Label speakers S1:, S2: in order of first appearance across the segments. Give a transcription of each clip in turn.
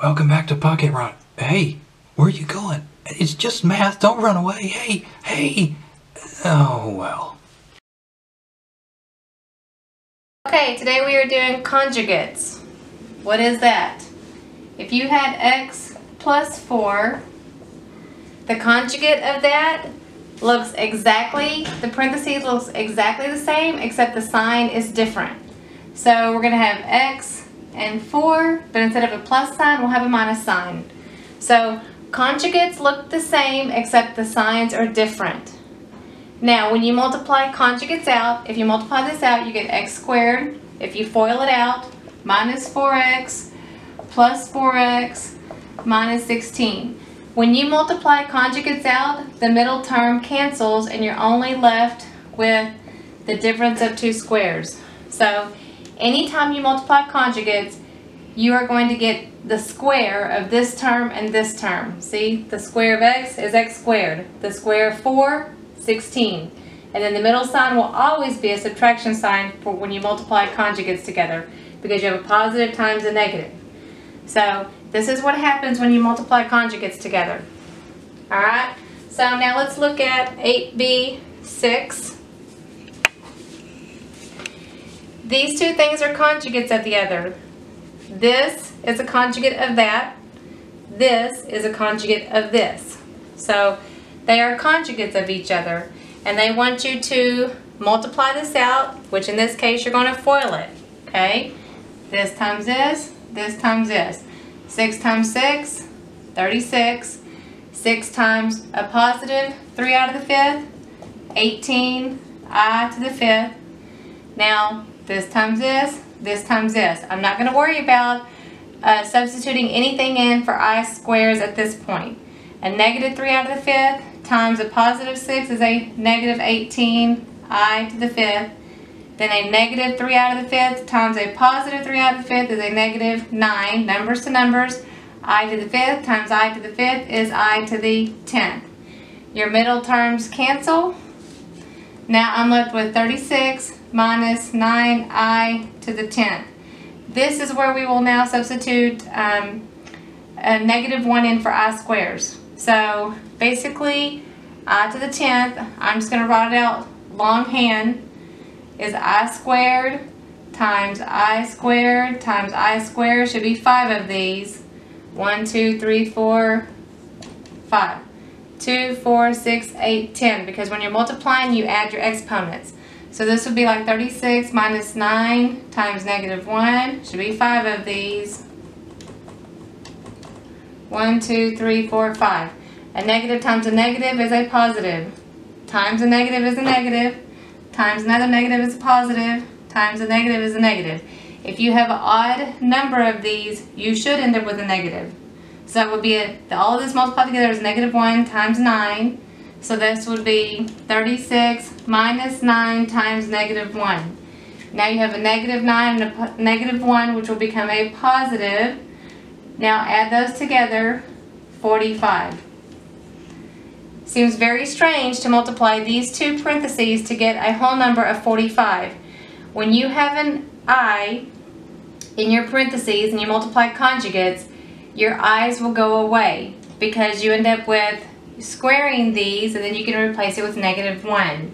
S1: Welcome back to Pocket Roni. Hey, where are you going? It's just math. Don't run away. Hey, hey. Oh, well.
S2: Okay, today we are doing conjugates. What is that? If you had x plus 4, the conjugate of that looks exactly, the parentheses looks exactly the same except the sign is different. So we're going to have x and 4, but instead of a plus sign, we'll have a minus sign. So conjugates look the same except the signs are different. Now, when you multiply conjugates out, if you multiply this out, you get x squared. If you FOIL it out, minus 4x plus 4x minus 16. When you multiply conjugates out, the middle term cancels and you're only left with the difference of two squares. So anytime you multiply conjugates, you are going to get the square of this term and this term. See, the square of x is x squared. The square of 4, 16. And then the middle sign will always be a subtraction sign for when you multiply conjugates together because you have a positive times a negative. So this is what happens when you multiply conjugates together. Alright, so now let's look at 8b6. These two things are conjugates of the other. This is a conjugate of that. This is a conjugate of this. So they are conjugates of each other. And they want you to multiply this out, which in this case you're going to FOIL it. Okay? This times this, this times this. 6 times 6, 36. 6 times a positive 3 out of the 5th, 18 i to the 5th. Now, this times this, this times this. I'm not going to worry about uh, substituting anything in for i squares at this point. A negative 3 out of the 5th times a positive 6 is a negative 18 i to the 5th. Then a negative 3 out of the 5th times a positive 3 out of the 5th is a negative 9. Numbers to numbers. i to the 5th times i to the 5th is i to the 10th. Your middle terms cancel. Now I'm left with 36 minus 9i to the 10th. This is where we will now substitute um, a negative 1 in for i squares. So basically, i to the 10th, I'm just going to write it out longhand, is i squared times i squared times i squared should be five of these. One, two, three, four, five. Two, four, six, eight, ten. Because when you're multiplying, you add your exponents. So this would be like 36 minus 9 times negative 1. Should be 5 of these. 1, 2, 3, 4, 5. A negative times a negative is a positive. Times a negative is a negative. Times another negative is a positive. Times a negative is a negative. If you have an odd number of these, you should end up with a negative. So that would be, a, all of this multiplied together is negative 1 times 9. So this would be 36 minus 9 times negative 1. Now you have a negative 9 and a negative 1, which will become a positive. Now add those together, 45. Seems very strange to multiply these two parentheses to get a whole number of 45. When you have an i in your parentheses and you multiply conjugates, your i's will go away because you end up with squaring these and then you can replace it with negative 1.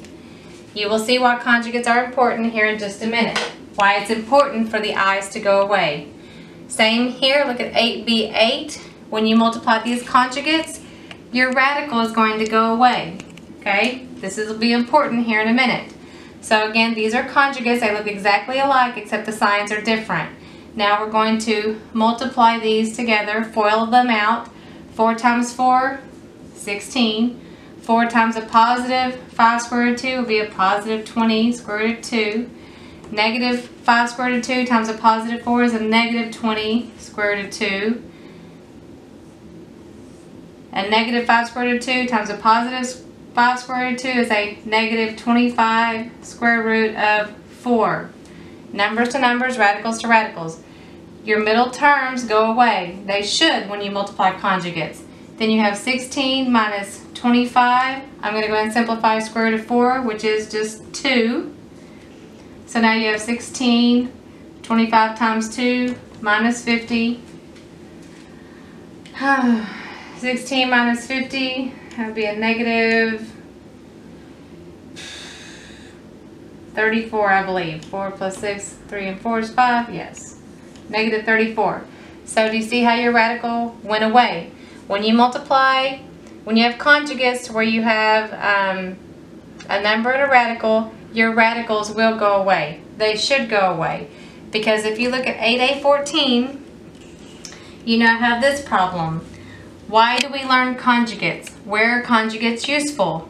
S2: You will see why conjugates are important here in just a minute. Why it's important for the i's to go away. Same here, look at 8b8. When you multiply these conjugates, your radical is going to go away. Okay, this will be important here in a minute. So again, these are conjugates. They look exactly alike except the signs are different. Now we're going to multiply these together, FOIL them out. 4 times 4, 16. 4 times a positive 5 square root of 2 will be a positive 20 square root of 2. Negative 5 square root of 2 times a positive 4 is a negative 20 square root of 2. And negative 5 square root of 2 times a positive 5 square root of 2 is a negative 25 square root of 4. Numbers to numbers, radicals to radicals. Your middle terms go away. They should when you multiply conjugates. Then you have 16 minus 25. I'm going to go ahead and simplify square root of 4, which is just 2. So now you have 16, 25 times 2, minus 50. 16 minus 50, that would be a negative 34, I believe. 4 plus 6, 3 and 4 is 5, yes. Negative 34. So do you see how your radical went away? When you multiply, when you have conjugates where you have um, a number and a radical, your radicals will go away. They should go away. Because if you look at 8a14, you now have this problem. Why do we learn conjugates? Where are conjugates useful?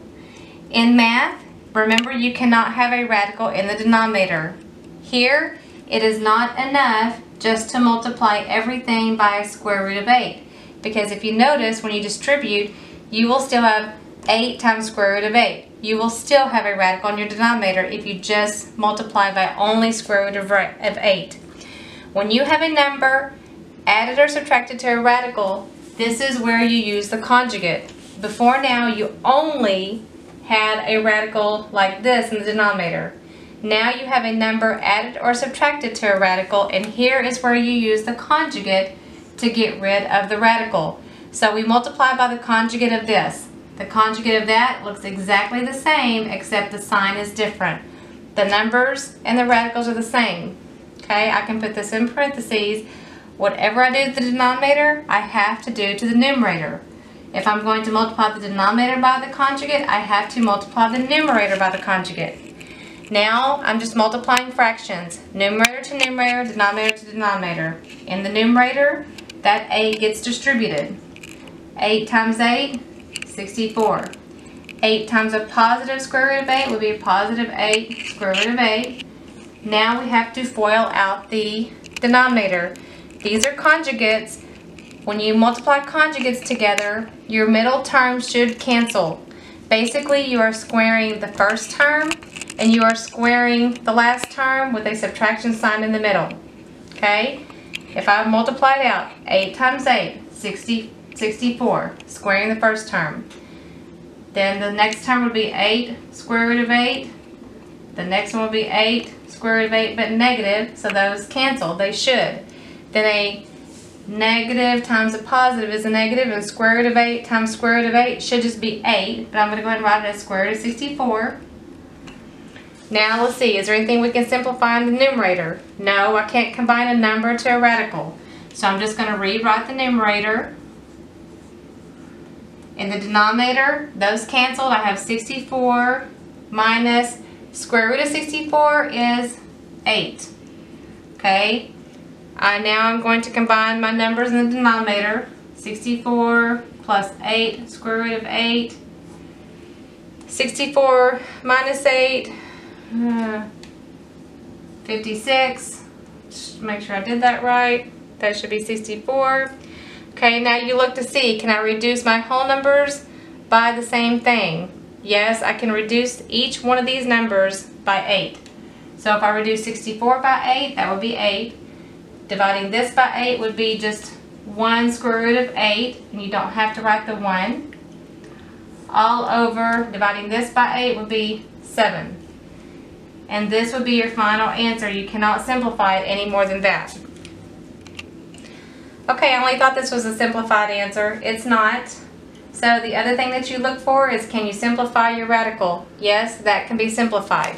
S2: In math, remember you cannot have a radical in the denominator. Here, it is not enough just to multiply everything by a square root of 8. Because if you notice, when you distribute, you will still have 8 times square root of 8. You will still have a radical in your denominator if you just multiply by only square root of 8. When you have a number added or subtracted to a radical, this is where you use the conjugate. Before now, you only had a radical like this in the denominator. Now you have a number added or subtracted to a radical, and here is where you use the conjugate to get rid of the radical. So we multiply by the conjugate of this. The conjugate of that looks exactly the same, except the sign is different. The numbers and the radicals are the same. Okay, I can put this in parentheses. Whatever I do to the denominator, I have to do to the numerator. If I'm going to multiply the denominator by the conjugate, I have to multiply the numerator by the conjugate. Now, I'm just multiplying fractions. Numerator to numerator, denominator to denominator. In the numerator, that 8 gets distributed. 8 times 8, 64. 8 times a positive square root of 8 would be a positive 8 square root of 8. Now we have to FOIL out the denominator. These are conjugates. When you multiply conjugates together, your middle term should cancel. Basically, you are squaring the first term and you are squaring the last term with a subtraction sign in the middle. Okay? If I multiply it out, 8 times 8, 60, 64, squaring the first term. Then the next term would be 8 square root of 8. The next one would be 8 square root of 8, but negative, so those cancel. They should. Then a negative times a positive is a negative, and square root of 8 times square root of 8 should just be 8, but I'm going to go ahead and write it as square root of 64. Now let's see, is there anything we can simplify in the numerator? No, I can't combine a number to a radical. So I'm just going to rewrite the numerator. In the denominator, those canceled. I have 64 minus square root of 64 is 8. Okay, I now I'm going to combine my numbers in the denominator. 64 plus 8 square root of 8. 64 minus 8 uh, 56. Just make sure I did that right. That should be 64. Okay, now you look to see, can I reduce my whole numbers by the same thing? Yes, I can reduce each one of these numbers by 8. So if I reduce 64 by 8, that would be 8. Dividing this by 8 would be just 1 square root of 8, and you don't have to write the 1. All over, dividing this by 8 would be 7 and this would be your final answer. You cannot simplify it any more than that. Okay, I only thought this was a simplified answer. It's not. So the other thing that you look for is can you simplify your radical? Yes, that can be simplified.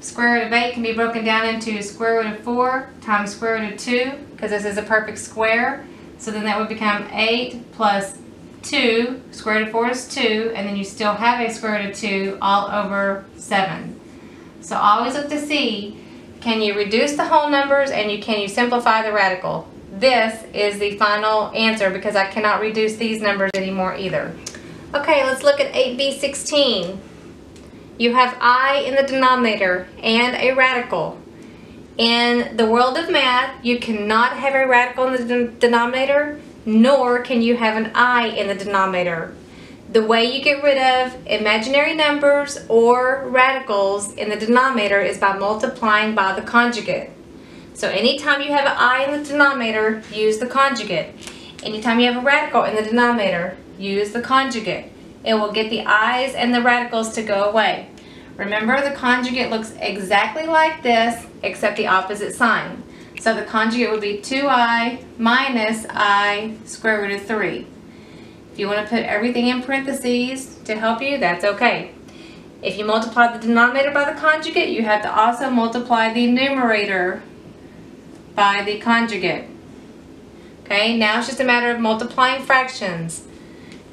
S2: Square root of 8 can be broken down into square root of 4 times square root of 2 because this is a perfect square. So then that would become 8 plus 2, square root of 4 is 2, and then you still have a square root of 2 all over 7. So always look to see, can you reduce the whole numbers and you can you simplify the radical? This is the final answer because I cannot reduce these numbers anymore either. Okay, let's look at 8b16. You have i in the denominator and a radical. In the world of math, you cannot have a radical in the denominator, nor can you have an i in the denominator. The way you get rid of imaginary numbers or radicals in the denominator is by multiplying by the conjugate. So anytime you have an i in the denominator, use the conjugate. Anytime you have a radical in the denominator, use the conjugate. It will get the i's and the radicals to go away. Remember, the conjugate looks exactly like this, except the opposite sign. So the conjugate would be 2i minus i square root of 3. You want to put everything in parentheses to help you, that's okay. If you multiply the denominator by the conjugate, you have to also multiply the numerator by the conjugate. Okay, now it's just a matter of multiplying fractions.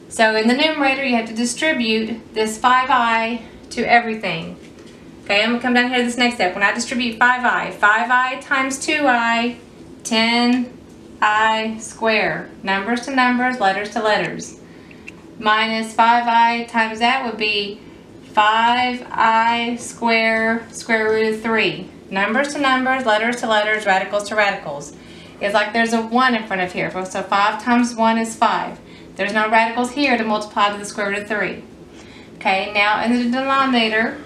S2: So in the numerator, you have to distribute this 5i to everything. Okay, I'm going to come down here to this next step. When I distribute 5i, 5i times 2i, 10i square. Numbers to numbers, letters to letters. Minus 5i times that would be 5i square, square root of 3. Numbers to numbers, letters to letters, radicals to radicals. It's like there's a 1 in front of here. So 5 times 1 is 5. There's no radicals here to multiply to the square root of 3. Okay, now in the denominator,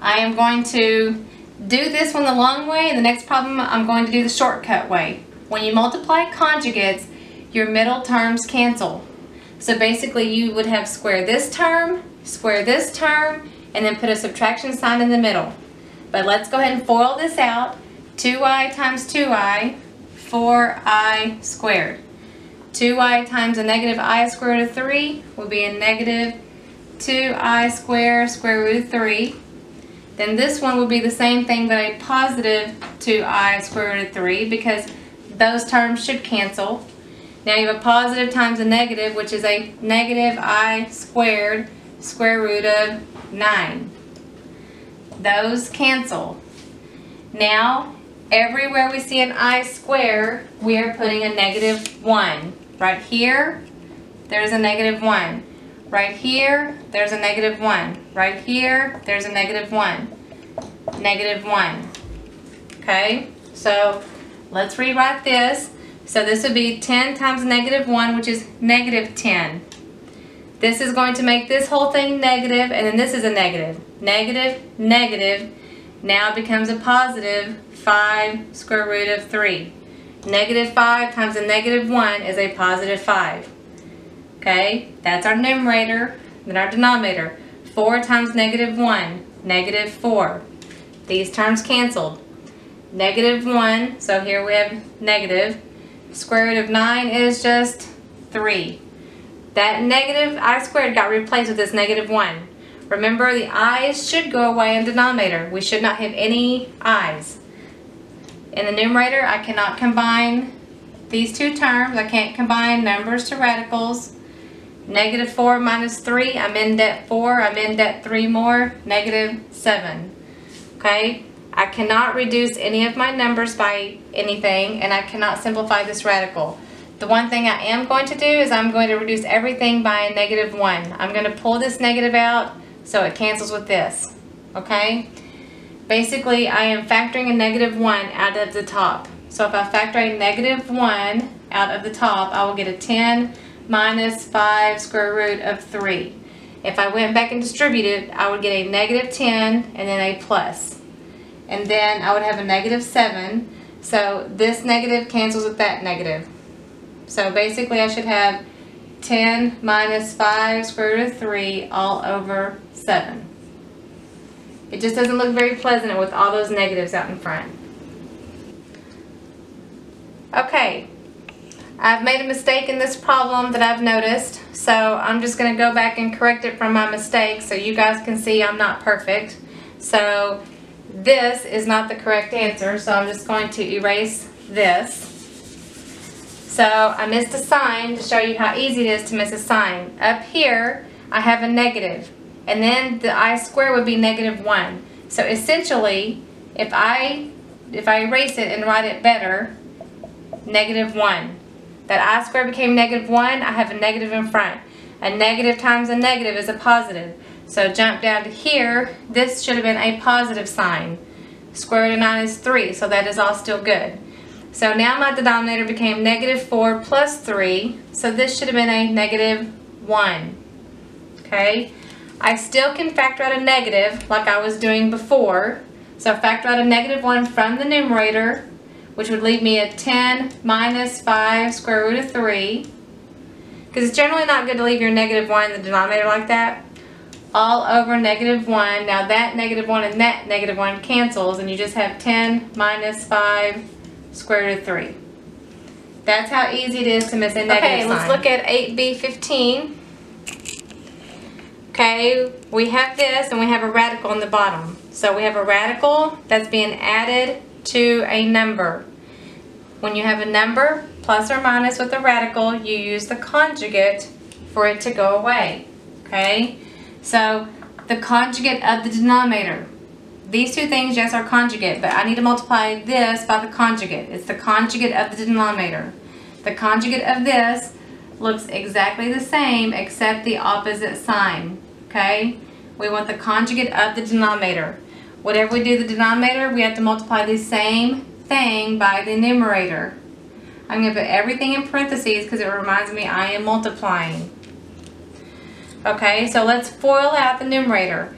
S2: I am going to do this one the long way, and the next problem I'm going to do the shortcut way. When you multiply conjugates, your middle terms cancel. So basically you would have square this term, square this term, and then put a subtraction sign in the middle. But let's go ahead and FOIL this out. 2i times 2i, 4i squared. 2i times a negative i square root of 3 will be a negative 2i squared square root of 3. Then this one will be the same thing but a positive 2i square root of 3 because those terms should cancel. Now you have a positive times a negative which is a negative i squared square root of 9. Those cancel. Now everywhere we see an i square we are putting a negative 1. Right here, there's a negative 1. Right here, there's a negative 1. Right here, there's a negative 1. Negative 1. Okay, so let's rewrite this. So this would be 10 times negative 1, which is negative 10. This is going to make this whole thing negative, and then this is a negative. Negative, negative, now becomes a positive 5 square root of 3. Negative 5 times a negative 1 is a positive 5. Okay, that's our numerator. Then our denominator. 4 times negative 1, negative 4. These terms canceled. Negative 1, so here we have negative. Square root of 9 is just 3. That negative i squared got replaced with this negative 1. Remember, the i's should go away in denominator. We should not have any i's. In the numerator, I cannot combine these two terms. I can't combine numbers to radicals. Negative 4 minus 3, I'm in debt 4. I'm in debt 3 more. Negative 7. Okay? I cannot reduce any of my numbers by anything, and I cannot simplify this radical. The one thing I am going to do is I'm going to reduce everything by a negative 1. I'm going to pull this negative out so it cancels with this. Okay? Basically, I am factoring a negative 1 out of the top. So if I factor a negative 1 out of the top, I will get a 10 minus 5 square root of 3. If I went back and distributed, I would get a negative 10 and then a plus. And then I would have a negative 7. So this negative cancels with that negative. So basically I should have 10 minus 5 square root of 3 all over 7. It just doesn't look very pleasant with all those negatives out in front. Okay, I've made a mistake in this problem that I've noticed, so I'm just going to go back and correct it from my mistake so you guys can see I'm not perfect. So this is not the correct answer, so I'm just going to erase this. So I missed a sign to show you how easy it is to miss a sign. Up here, I have a negative and then the i squared would be negative 1. So essentially, if I, if I erase it and write it better, negative 1. That i squared became negative 1, I have a negative in front. A negative times a negative is a positive. So jump down to here, this should have been a positive sign. Square root of 9 is 3, so that is all still good. So now my denominator became negative 4 plus 3, so this should have been a negative 1. Okay? I still can factor out a negative like I was doing before. So factor out a negative 1 from the numerator, which would leave me a 10 minus 5 square root of 3. Because it's generally not good to leave your negative 1 in the denominator like that. all over negative 1. Now that negative 1 and that negative 1 cancels, and you just have 10 minus 5 square root of 3. That's how easy it is to miss a negative
S3: Okay,
S2: sign.
S3: let's
S2: look at 8b15. Okay, we have this and we have a radical on the bottom. So we have a radical that's being added to a number. When you have a number, plus or minus with a radical, you use the conjugate for it to go away. Okay, so the conjugate of the denominator. These two things, yes, are conjugate, but I need to multiply this by the conjugate. It's the conjugate of the denominator. The conjugate of this looks exactly the same except the opposite sign. Okay? We want the conjugate of the denominator. Whatever we do the denominator, we have to multiply the same thing by the numerator. I'm going to put everything in parentheses because it reminds me I am multiplying. Okay, so let's FOIL out the numerator.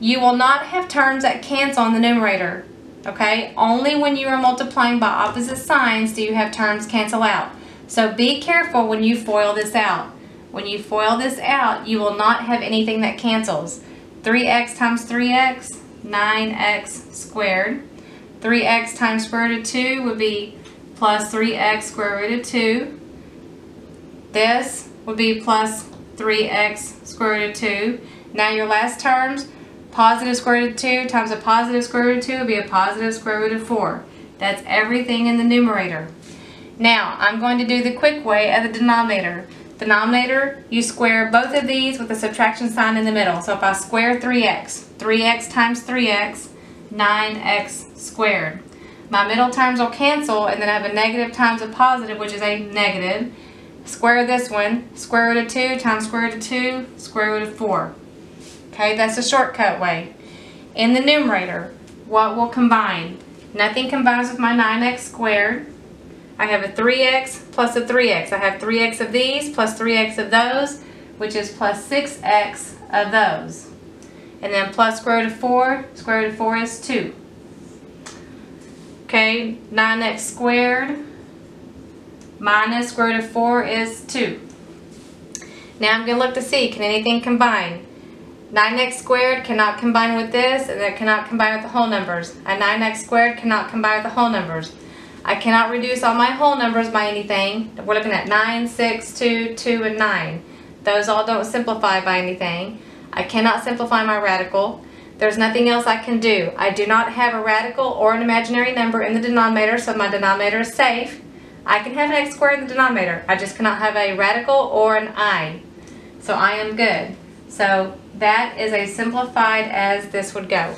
S2: You will not have terms that cancel on the numerator. Okay, only when you are multiplying by opposite signs do you have terms cancel out. So be careful when you FOIL this out. When you FOIL this out, you will not have anything that cancels. 3x times 3x, 9x squared. 3x times square root of 2 would be plus 3x square root of 2. This would be plus 3x square root of 2. Now your last terms, positive square root of 2 times a positive square root of 2 would be a positive square root of 4. That's everything in the numerator. Now, I'm going to do the quick way of the denominator. Denominator, you square both of these with a subtraction sign in the middle. So if I square 3x, 3x times 3x, 9x squared. My middle terms will cancel and then I have a negative times a positive, which is a negative. Square this one, square root of 2 times square root of 2, square root of 4. Okay, that's the shortcut way. In the numerator, what will combine? Nothing combines with my 9x squared. I have a 3x plus a 3x. I have 3x of these plus 3x of those, which is plus 6x of those. And then plus square root of 4, square root of 4 is 2. Okay, 9x squared minus square root of 4 is 2. Now I'm going to look to see, can anything combine? 9x squared cannot combine with this, and it cannot combine with the whole numbers. A 9x squared cannot combine with the whole numbers. I cannot reduce all my whole numbers by anything. We're looking at 9, 6, 2, 2, and 9. Those all don't simplify by anything. I cannot simplify my radical. There's nothing else I can do. I do not have a radical or an imaginary number in the denominator, so my denominator is safe. I can have an x squared in the denominator. I just cannot have a radical or an i. So I am good. So that is as simplified as this would go.